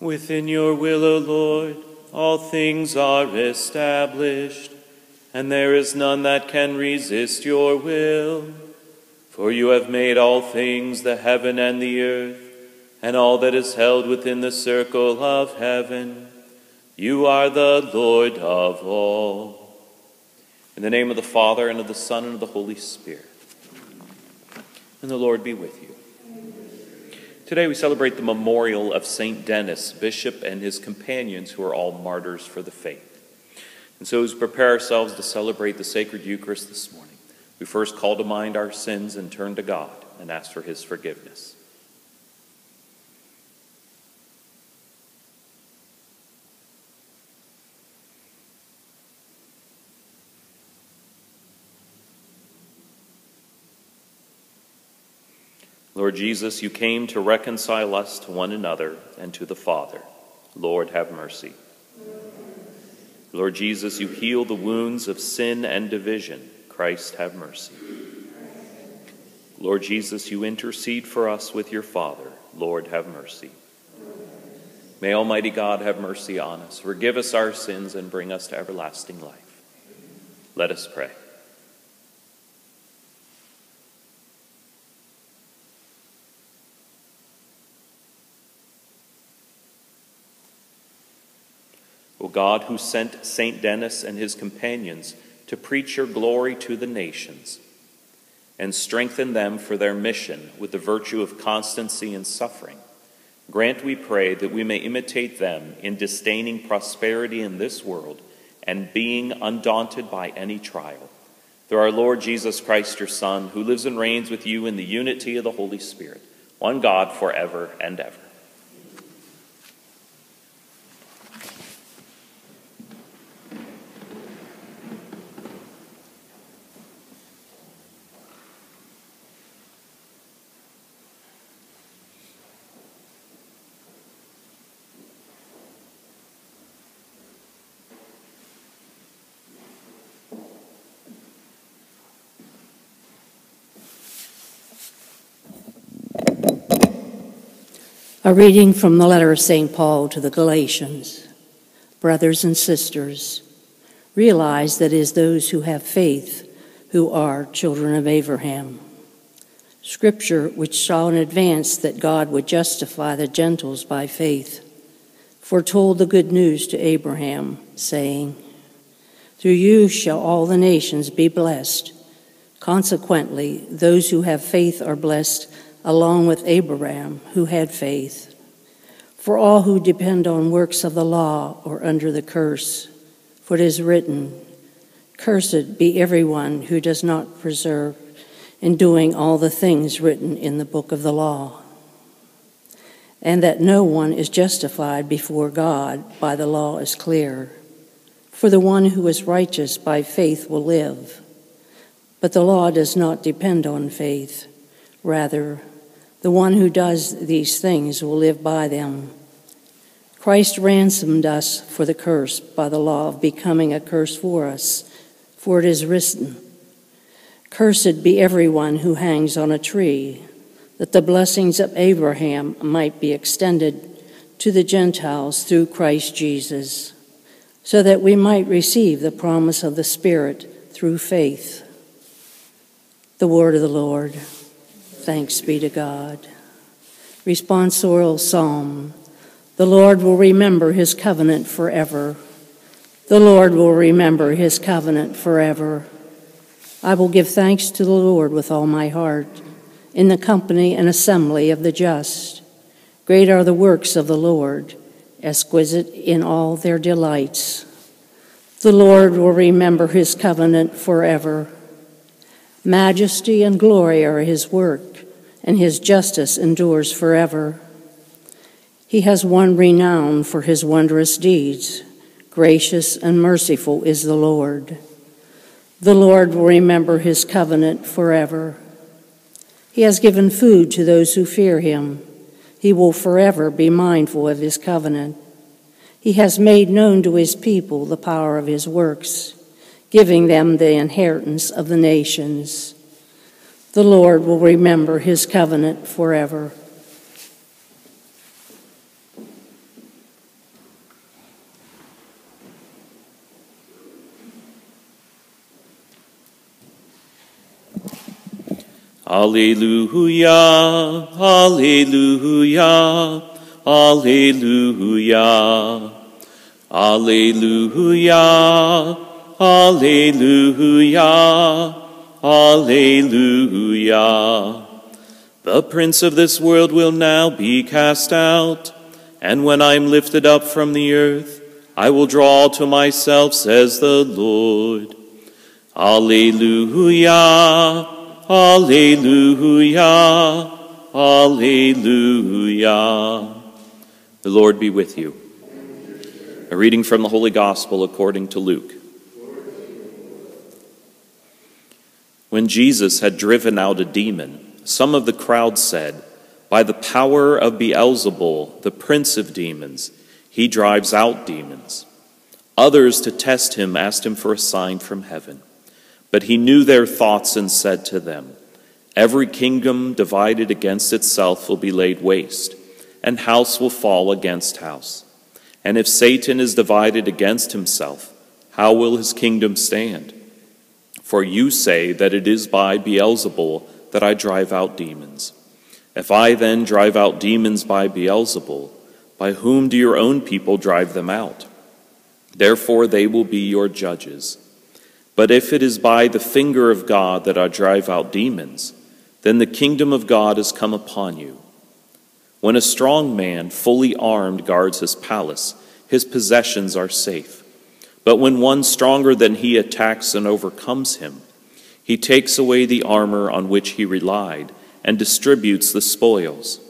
Within your will, O Lord, all things are established, and there is none that can resist your will. For you have made all things, the heaven and the earth, and all that is held within the circle of heaven. You are the Lord of all. In the name of the Father, and of the Son, and of the Holy Spirit. And the Lord be with you. Today we celebrate the memorial of St. Denis, bishop, and his companions who are all martyrs for the faith. And so, as we prepare ourselves to celebrate the sacred Eucharist this morning, we first call to mind our sins and turn to God and ask for his forgiveness. Lord Jesus, you came to reconcile us to one another and to the Father. Lord, have mercy. Lord Jesus, you heal the wounds of sin and division. Christ, have mercy. Lord Jesus, you intercede for us with your Father. Lord, have mercy. May Almighty God have mercy on us, forgive us our sins, and bring us to everlasting life. Let us pray. O God, who sent St. Denis and his companions to preach your glory to the nations, and strengthen them for their mission with the virtue of constancy and suffering, grant, we pray, that we may imitate them in disdaining prosperity in this world and being undaunted by any trial. Through our Lord Jesus Christ, your Son, who lives and reigns with you in the unity of the Holy Spirit, one God forever and ever. A reading from the letter of St. Paul to the Galatians. Brothers and sisters, realize that it is those who have faith who are children of Abraham. Scripture, which saw in advance that God would justify the Gentiles by faith, foretold the good news to Abraham, saying, Through you shall all the nations be blessed. Consequently, those who have faith are blessed along with Abraham, who had faith. For all who depend on works of the law are under the curse. For it is written, Cursed be everyone who does not preserve in doing all the things written in the book of the law. And that no one is justified before God by the law is clear. For the one who is righteous by faith will live. But the law does not depend on faith. Rather, the one who does these things will live by them. Christ ransomed us for the curse by the law of becoming a curse for us, for it is written, Cursed be everyone who hangs on a tree, that the blessings of Abraham might be extended to the Gentiles through Christ Jesus, so that we might receive the promise of the Spirit through faith. The word of the Lord. Thanks be to God. Responsorial Psalm The Lord will remember his covenant forever. The Lord will remember his covenant forever. I will give thanks to the Lord with all my heart, in the company and assembly of the just. Great are the works of the Lord, exquisite in all their delights. The Lord will remember his covenant forever. Majesty and glory are his work, and his justice endures forever. He has won renown for his wondrous deeds. Gracious and merciful is the Lord. The Lord will remember his covenant forever. He has given food to those who fear him. He will forever be mindful of his covenant. He has made known to his people the power of his works giving them the inheritance of the nations. The Lord will remember his covenant forever. Alleluia, Alleluia, Alleluia. Alleluia, Alleluia. Alleluia. The prince of this world will now be cast out, and when I am lifted up from the earth, I will draw to myself, says the Lord. Alleluia, Alleluia, Alleluia. The Lord be with you. A reading from the Holy Gospel according to Luke. When Jesus had driven out a demon, some of the crowd said, By the power of Beelzebul, the prince of demons, he drives out demons. Others, to test him, asked him for a sign from heaven. But he knew their thoughts and said to them, Every kingdom divided against itself will be laid waste, and house will fall against house. And if Satan is divided against himself, how will his kingdom stand? For you say that it is by Beelzebul that I drive out demons. If I then drive out demons by Beelzebul, by whom do your own people drive them out? Therefore they will be your judges. But if it is by the finger of God that I drive out demons, then the kingdom of God has come upon you. When a strong man, fully armed, guards his palace, his possessions are safe. But when one stronger than he attacks and overcomes him, he takes away the armor on which he relied and distributes the spoils.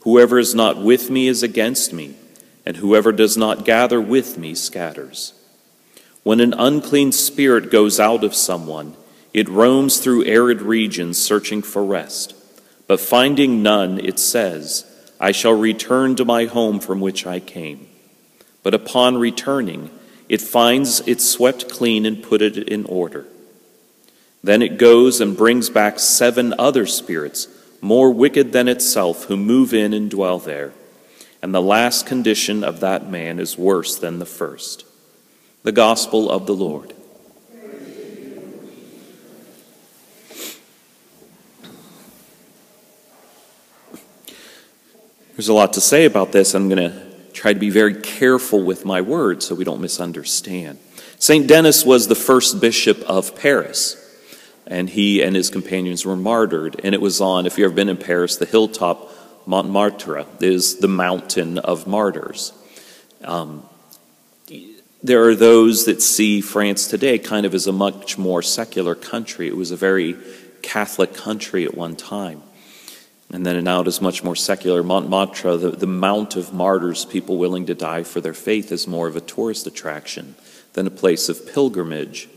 Whoever is not with me is against me, and whoever does not gather with me scatters. When an unclean spirit goes out of someone, it roams through arid regions searching for rest. But finding none, it says, I shall return to my home from which I came. But upon returning, it finds it swept clean and put it in order. Then it goes and brings back seven other spirits, more wicked than itself, who move in and dwell there. And the last condition of that man is worse than the first. The Gospel of the Lord. There's a lot to say about this. I'm going to try to be very careful with my words so we don't misunderstand. St. Denis was the first bishop of Paris, and he and his companions were martyred. And it was on, if you've ever been in Paris, the hilltop Montmartre is the mountain of martyrs. Um, there are those that see France today kind of as a much more secular country. It was a very Catholic country at one time. And then now it is much more secular. Montmartre, the, the Mount of Martyrs, people willing to die for their faith, is more of a tourist attraction than a place of pilgrimage.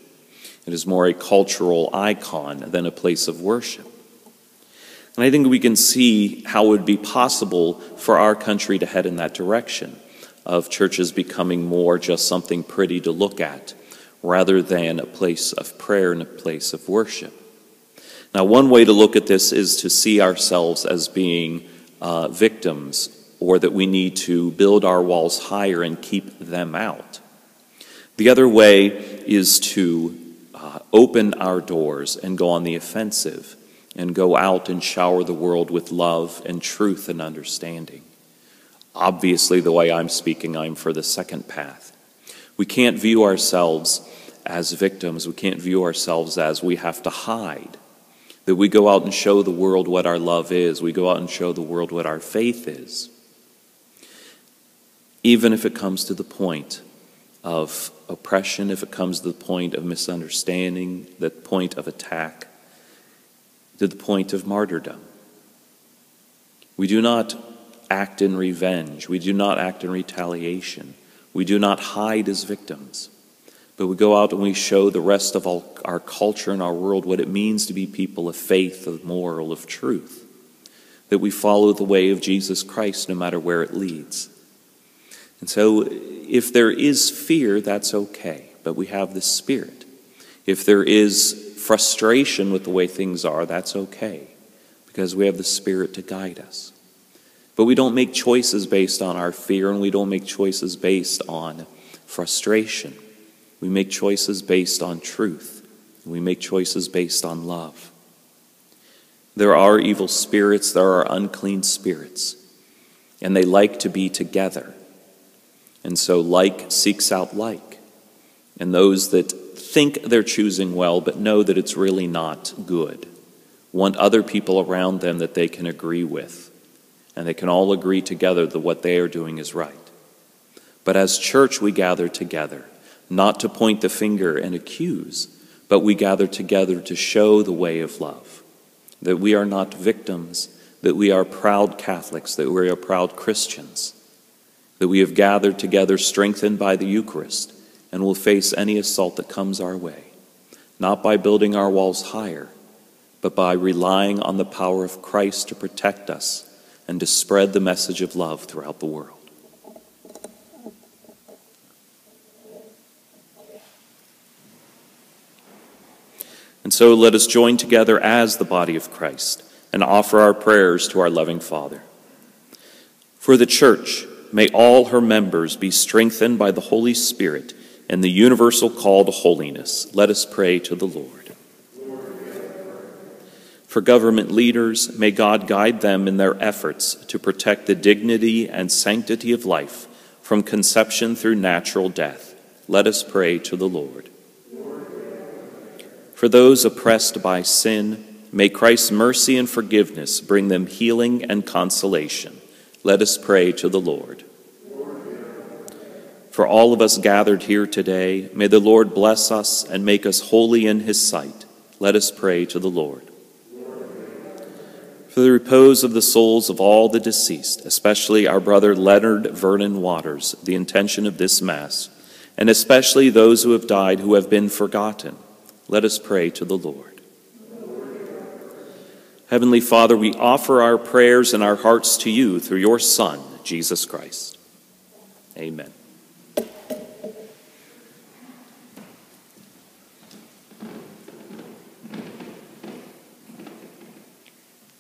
It is more a cultural icon than a place of worship. And I think we can see how it would be possible for our country to head in that direction of churches becoming more just something pretty to look at rather than a place of prayer and a place of worship. Now, one way to look at this is to see ourselves as being uh, victims, or that we need to build our walls higher and keep them out. The other way is to uh, open our doors and go on the offensive and go out and shower the world with love and truth and understanding. Obviously, the way I'm speaking, I'm for the second path. We can't view ourselves as victims. We can't view ourselves as we have to hide that we go out and show the world what our love is. We go out and show the world what our faith is. Even if it comes to the point of oppression, if it comes to the point of misunderstanding, the point of attack, to the point of martyrdom. We do not act in revenge. We do not act in retaliation. We do not hide as victims. But we go out and we show the rest of all our culture and our world what it means to be people of faith, of moral, of truth. That we follow the way of Jesus Christ no matter where it leads. And so, if there is fear, that's okay, but we have the Spirit. If there is frustration with the way things are, that's okay, because we have the Spirit to guide us. But we don't make choices based on our fear, and we don't make choices based on frustration. We make choices based on truth. We make choices based on love. There are evil spirits, there are unclean spirits, and they like to be together. And so like seeks out like. And those that think they're choosing well but know that it's really not good want other people around them that they can agree with. And they can all agree together that what they are doing is right. But as church, we gather together, not to point the finger and accuse, but we gather together to show the way of love. That we are not victims, that we are proud Catholics, that we are proud Christians, that we have gathered together strengthened by the Eucharist and will face any assault that comes our way, not by building our walls higher, but by relying on the power of Christ to protect us and to spread the message of love throughout the world. And so let us join together as the body of Christ and offer our prayers to our loving Father. For the Church, may all her members be strengthened by the Holy Spirit and the universal call to holiness, let us pray to the Lord. For government leaders, may God guide them in their efforts to protect the dignity and sanctity of life from conception through natural death. Let us pray to the Lord. For those oppressed by sin, may Christ's mercy and forgiveness bring them healing and consolation. Let us pray to the Lord. For all of us gathered here today, may the Lord bless us and make us holy in his sight. Let us pray to the Lord. For the repose of the souls of all the deceased, especially our brother Leonard Vernon Waters, the intention of this Mass, and especially those who have died who have been forgotten, let us pray to the Lord. Heavenly Father, we offer our prayers and our hearts to you through your Son, Jesus Christ. Amen.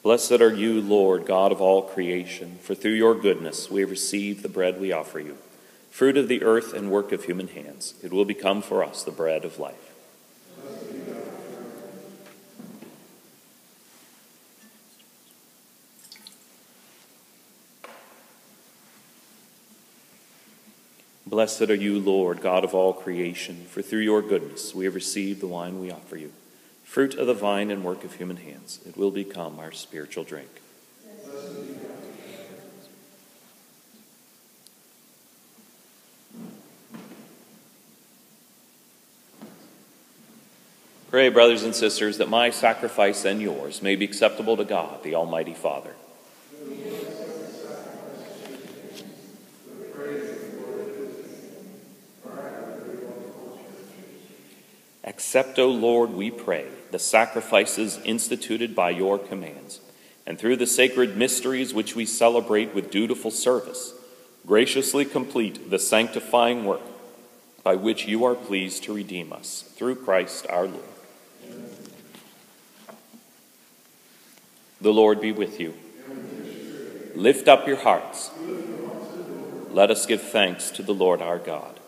Blessed are you, Lord, God of all creation, for through your goodness we have received the bread we offer you, fruit of the earth and work of human hands. It will become for us the bread of life. Blessed are you, Lord, God of all creation, for through your goodness we have received the wine we offer you fruit of the vine and work of human hands. It will become our spiritual drink. Pray, brothers and sisters, that my sacrifice and yours may be acceptable to God, the Almighty Father. Accept, O Lord, we pray, the sacrifices instituted by your commands, and through the sacred mysteries which we celebrate with dutiful service, graciously complete the sanctifying work by which you are pleased to redeem us, through Christ our Lord. The Lord be with you. Lift up your hearts. Let us give thanks to the Lord our God.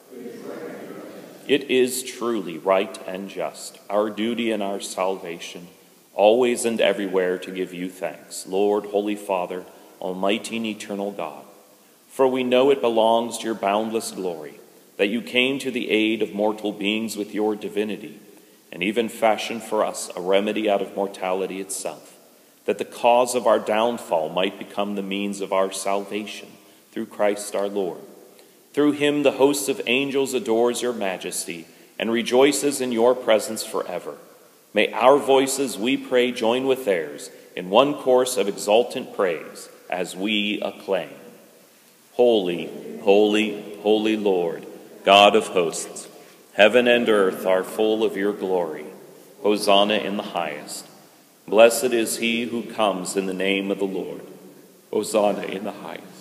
It is truly right and just, our duty and our salvation, always and everywhere to give you thanks, Lord, Holy Father, Almighty and eternal God. For we know it belongs to your boundless glory that you came to the aid of mortal beings with your divinity, and even fashioned for us a remedy out of mortality itself, that the cause of our downfall might become the means of our salvation through Christ our Lord through him, the host of angels adores your majesty and rejoices in your presence forever. May our voices, we pray, join with theirs in one chorus of exultant praise as we acclaim Holy, holy, holy Lord, God of hosts, heaven and earth are full of your glory. Hosanna in the highest. Blessed is he who comes in the name of the Lord. Hosanna in the highest.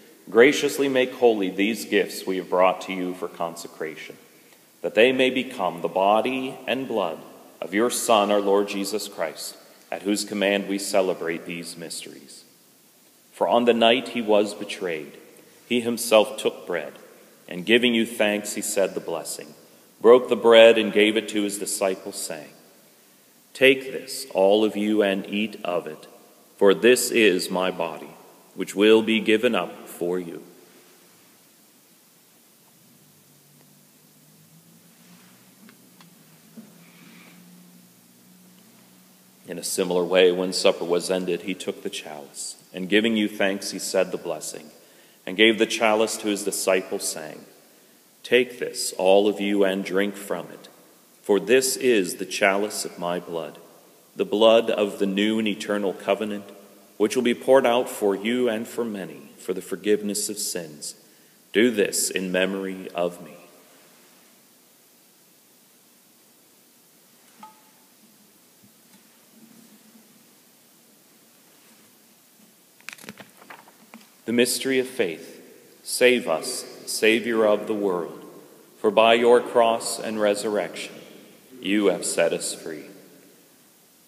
graciously make holy these gifts we have brought to you for consecration, that they may become the body and blood of your Son, our Lord Jesus Christ, at whose command we celebrate these mysteries. For on the night he was betrayed, he himself took bread, and giving you thanks, he said the blessing, broke the bread, and gave it to his disciples, saying, Take this, all of you, and eat of it, for this is my body, which will be given up for you. In a similar way, when supper was ended, he took the chalice, and giving you thanks, he said the blessing, and gave the chalice to his disciples, saying, Take this, all of you, and drink from it. For this is the chalice of my blood, the blood of the new and eternal covenant, which will be poured out for you and for many for the forgiveness of sins. Do this in memory of me. The mystery of faith. Save us, Savior of the world, for by your cross and resurrection, you have set us free.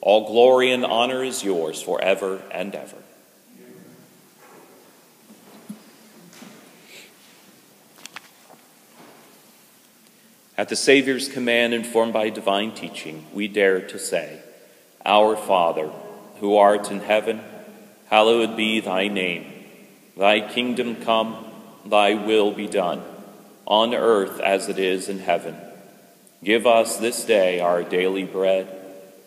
all glory and honor is yours forever and ever. At the Savior's command, informed by divine teaching, we dare to say, Our Father, who art in heaven, hallowed be thy name. Thy kingdom come, thy will be done, on earth as it is in heaven. Give us this day our daily bread,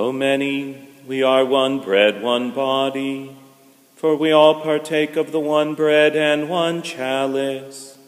Though many, we are one bread, one body, for we all partake of the one bread and one chalice.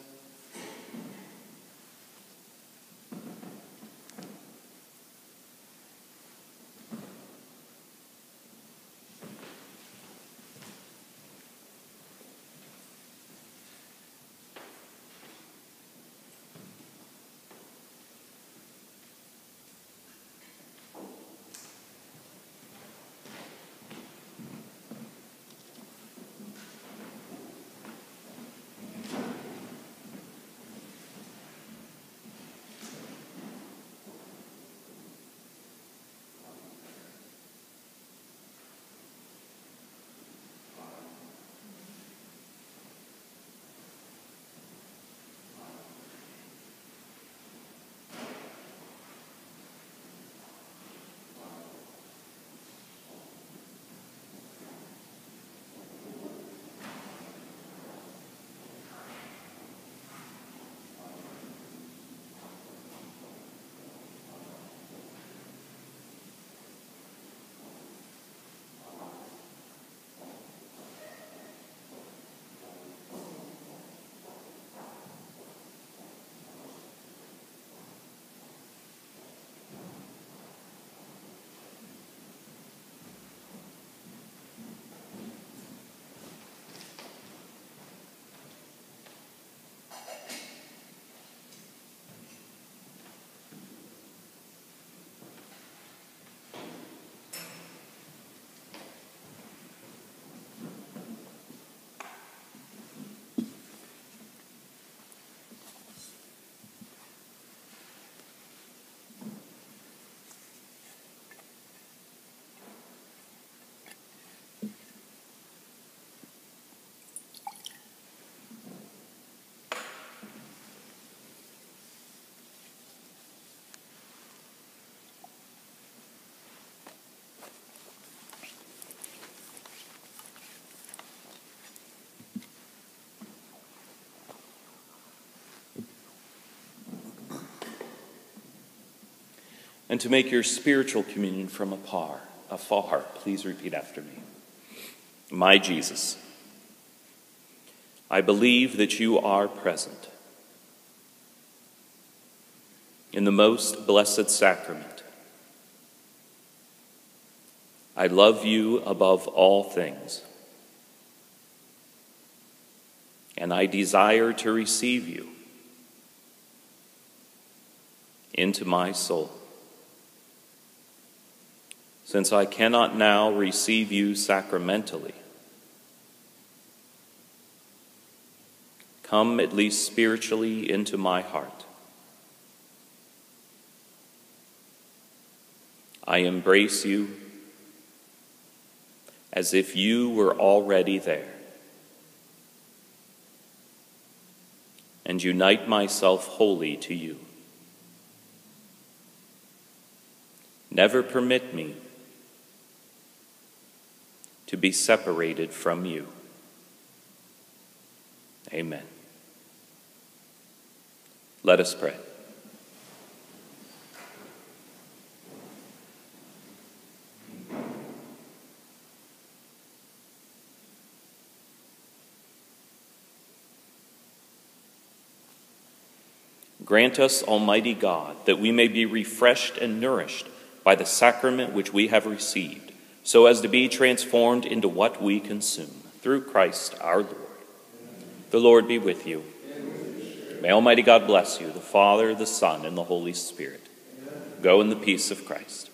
And to make your spiritual communion from afar, afar, please repeat after me. My Jesus, I believe that you are present in the most blessed sacrament. I love you above all things, and I desire to receive you into my soul. Since I cannot now receive you sacramentally, come at least spiritually into my heart. I embrace you as if you were already there, and unite myself wholly to you. Never permit me to be separated from you. Amen. Let us pray. Grant us, Almighty God, that we may be refreshed and nourished by the sacrament which we have received, so as to be transformed into what we consume, through Christ our Lord. The Lord be with you. May Almighty God bless you, the Father, the Son, and the Holy Spirit. Go in the peace of Christ.